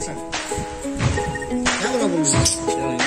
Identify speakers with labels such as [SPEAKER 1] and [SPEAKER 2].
[SPEAKER 1] 事儿。来，我老公。